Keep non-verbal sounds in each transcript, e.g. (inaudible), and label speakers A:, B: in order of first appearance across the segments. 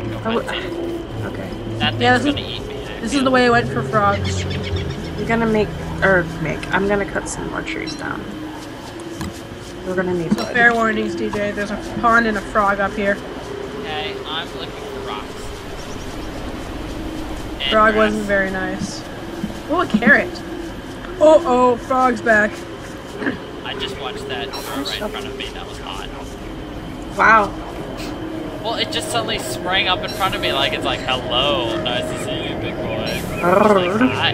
A: can go
B: Oh,
A: find food.
B: Okay.
A: That thing's
C: Yeah, this is-
A: gonna eat me. I
C: This
A: feel
C: is the way I went for frogs.
B: I'm gonna make, or make, I'm gonna cut some more trees down. We're gonna need
C: So
B: wood.
C: fair warnings, DJ. There's a pond and a frog up here.
A: Okay, I'm looking for rocks. And
C: Frog
A: grass.
C: wasn't very nice. Oh, a carrot. Oh, oh, frog's back.
A: I just watched that grow right in front of me. That was hot.
B: Wow.
A: Well, it just suddenly sprang up in front of me like it's like, hello, nice to see you, big boy. Like, hi.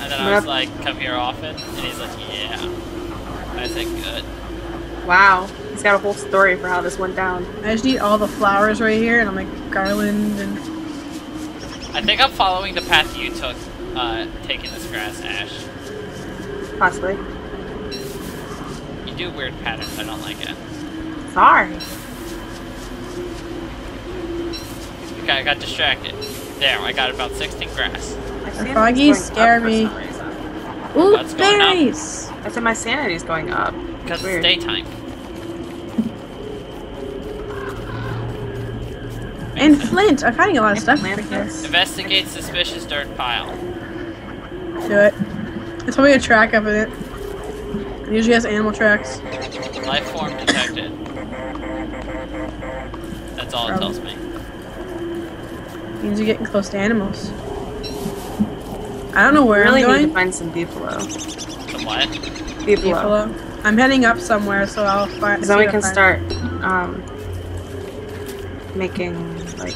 A: and then I was like, come here often? And he's like, yeah. I said, good.
B: Wow. He's got a whole story for how this went down.
C: I just need all the flowers right here, and I'm like garland and
A: I think I'm following the path you took, uh, taking this grass, Ash.
B: Possibly.
A: You do weird patterns, I don't like it.
B: Sorry.
A: Okay, I got distracted. There, I got about 16 grass.
B: My
C: The froggies scare me. ooh
A: What's going
C: berries.
B: I said my sanity's going up.
A: Because
B: Weird.
A: it's daytime. (laughs)
C: And flint. I'm finding a lot of stuff
B: Plant
C: over here.
A: Investigate suspicious dirt pile.
C: Do it. It's probably a track up in it. It usually has animal tracks.
A: Life form detected. That's all it tells me.
C: Means you're getting close to animals. I don't know where
B: really
C: I'm going.
B: need to find some beefalo.
A: The what?
B: Beefalo.
C: Buffalo. I'm heading up somewhere, so I'll find.
B: Because then we can
C: if
B: start um, making like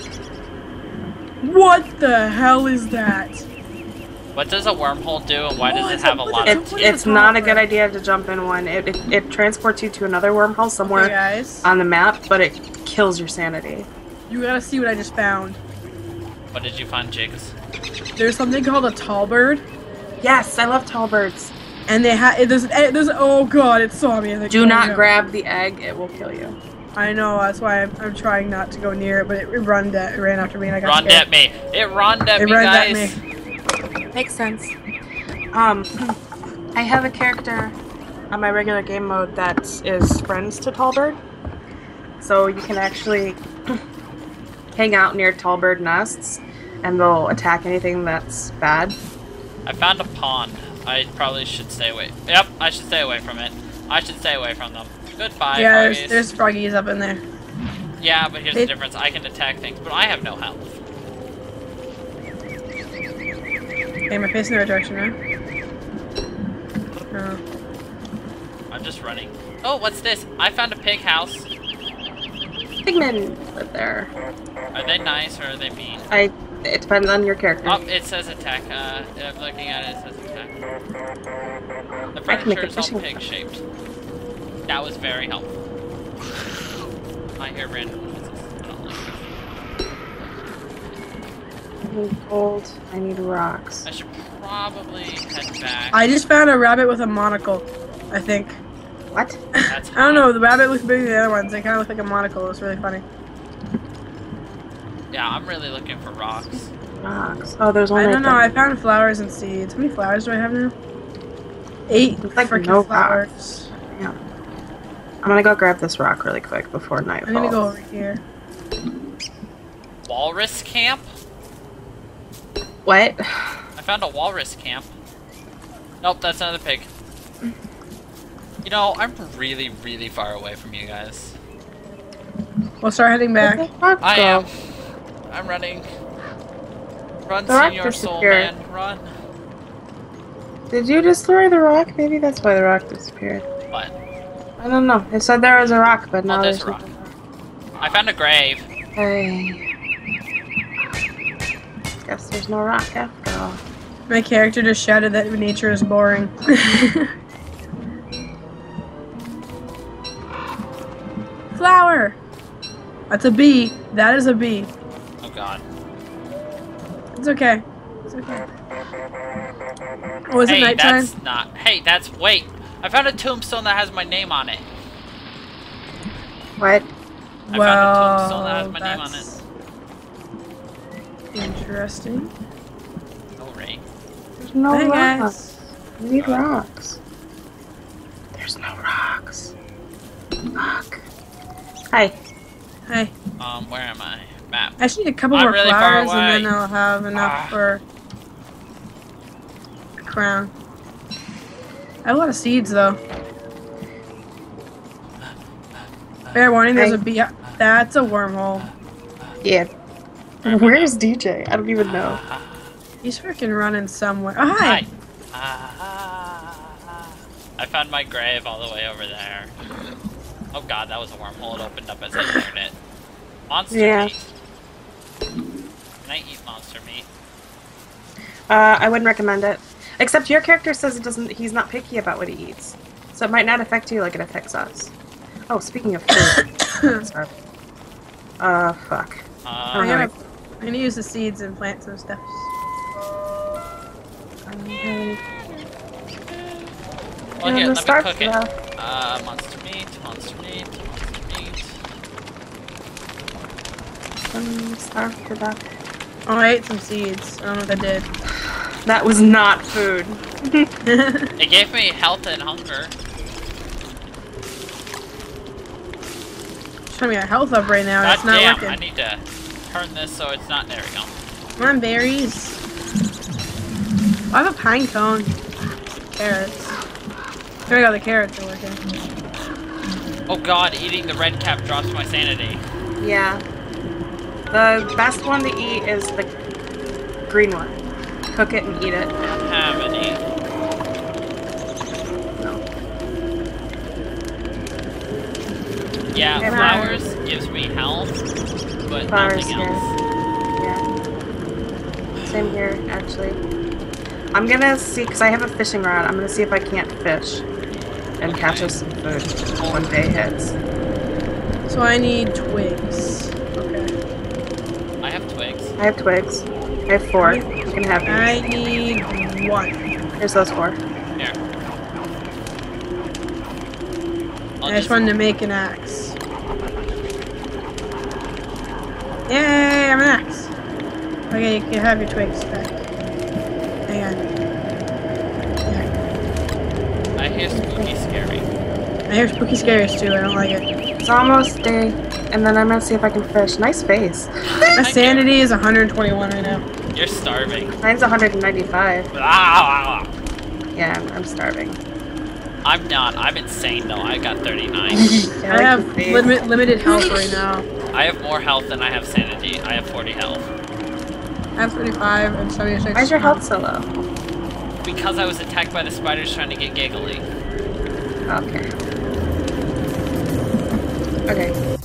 C: What the hell is that?
A: What does a wormhole do and why does it have
C: a-
A: a lot of
B: it's it's not a good idea to jump in one. It, it it transports you to another wormhole somewhere
C: Okay,
B: on the map, but it kills your sanity.
C: You gotta see what I just found.
A: What did you find, Jigs?
C: There's something called a tall bird,
B: Yes, I love tall birds.
C: and they have there's there's oh god, it saw me. and it
B: Do
C: killed
B: not
C: me.
B: grab the egg; it will kill you.
C: I know that's why I'm, I'm trying not to go near it, but it, it run it ran after me and I got
A: Run
C: scared.
A: at me. It run at
C: It
A: me,
C: runned at me.
B: Makes sense. Um, I have a character on my regular game mode that is friends to Tallbird, so you can actually (clears throat) hang out near Tallbird nests, and they'll attack anything that's bad.
A: I found a pond. I probably should stay away. Yep, I should stay away from it. I should stay away from them. Goodbye,
C: yeah, there's,
A: froggies.
C: there's froggies up in there.
A: Yeah, but here's the difference. I can attack things, but I have no health.
C: Am I facing the right direction now? Oh.
A: I'm just running. Oh, what's this? I found a pig house.
B: Pigmen live there.
A: Are they nice or are they mean?
B: I. It depends on your character.
A: Oh, it says attack. Uh, I'm looking at it, it says attack. The
B: I can make
A: furniture is all pig-shaped. That was very helpful. (laughs) I hear random
B: need gold. I need rocks.
A: I should probably head back.
C: I just found a rabbit with a monocle. I think.
B: What? (laughs)
C: I don't know. The rabbit looks bigger than the other ones. They kind of look like a monocle. It's really funny.
A: Yeah, I'm really looking for rocks.
B: Rocks. Oh, there's one.
C: I
B: only.
C: don't know.
B: the-
C: I found flowers and seeds. How many flowers do I have now? Eight
B: It's like
C: freaking
B: no
C: flowers.
B: Yeah. I'm gonna go grab this rock really quick before night
C: I'm gonna go over here.
A: Walrus camp?
B: What?
A: I found a walrus camp. Nope, that's another pig. You know, I'm really, really far away from you guys.
C: We'll start heading back.
B: Where'd the rock
A: I
B: go?
A: am. I'm running. Run,
B: The rock
A: senior soul
B: disappeared.
A: man, run.
B: Did you destroy the rock? Maybe that's why the rock disappeared.
A: What?
B: I don't know. It said there was a rock, but oh, now
A: Oh, there's
B: there's
A: a rock. I found a grave.
B: Hey. Guess there's no rock after all.
C: My character just shouted that nature is boring. (laughs) Flower! That's a bee. That is a bee.
A: Oh god.
C: It's okay. It's okay. Oh, is it
A: hey,
C: nighttime?
A: that's not. Hey, that's. Wait. I found a tombstone that has my name on it.
B: What?
A: I
C: well,
A: found a tombstone that has my name on it.
C: That's Interesting.
A: Oh, Ray.
B: There's no
C: Hey,
B: rocks.
C: guys.
B: We need rocks. There's no rocks. Fuck. Hi.
C: Hey,
A: Um, where am I? Map.
C: I just need a couple
A: I'm
C: more
A: really
C: flowers and then. I'll have enough
A: Ah.
C: for a crown. I have a lot of seeds though. Fair warning, there's a bee. That's a wormhole.
B: Yeah. (laughs) Where's DJ? I don't even know.
C: He's freaking running somewhere. Oh, hi.
A: Hi. I found my grave all the way over there. Oh god, that was a wormhole. It opened up as I turned it. Monster
B: Yeah.
A: meat. Can I eat monster meat?
B: Uh, I wouldn't recommend it. Except your character says it doesn't. He's not picky about what he eats, so it might not affect you like it affects us. Oh, speaking of food. (coughs) Sorry. Uh, fuck.
A: Uh,
C: I
B: Okay.
C: gotta, I'm gonna use the seeds and plant some stuff.
B: Okay.
A: well,
B: I'm
A: here, let me
B: start
A: cook it. Uh, monster meat, monster meat, monster meat.
B: I'm starved to death.
C: Oh, I ate some seeds. I don't know what that did. (sighs)
B: That was not food. (laughs)
A: It gave me health and hunger.
C: trying to get health up right now. and
A: God
C: it's not
A: damn,
C: working.
A: I need to turn this so it's not. There we go.
C: Come on, berries. I have a pine cone. Carrots. There we go, the carrots are working.
A: Oh god, eating the red cap drops my sanity.
B: Yeah. The best one to eat is the green one. Cook it and eat it.
A: I don't have any.
B: No.
A: Yeah,
B: Yeah,
A: flowers gives me health, but
B: Flowers,
A: nothing
B: yeah.
A: else.
B: Yeah. Same here, actually. I'm gonna see, because I have a fishing rod, I'm gonna see if I can't fish and catch us some food when day hits.
C: So I need twigs. Okay.
A: I have twigs.
B: I have twigs. I have four. You can have these.
C: I need one.
B: Here's those four.
A: Here. I'll
C: I just wanted to make an axe. Yay, I'm an axe. Okay, you can have your twigs back. Hang on. Yeah.
A: I hear spooky scary.
C: I hear spooky scares too, I don't like it.
B: It's almost day, and then I'm gonna see if I can fish. Nice face.
C: My sanity is 121 right now.
A: You're starving.
B: Mine's 195.
A: Ah,
B: Yeah, I'm, I'm starving.
A: I'm not. I'm insane though. I got 39.
B: Yeah, (laughs)
C: I have (laughs)
B: face.
C: limited health right now.
A: I have more health than I have sanity. I have 40 health.
C: I have 35 and 76.
B: is your health so low?
A: Because I was attacked by the spiders trying to get giggly.
B: Okay. (laughs) Okay.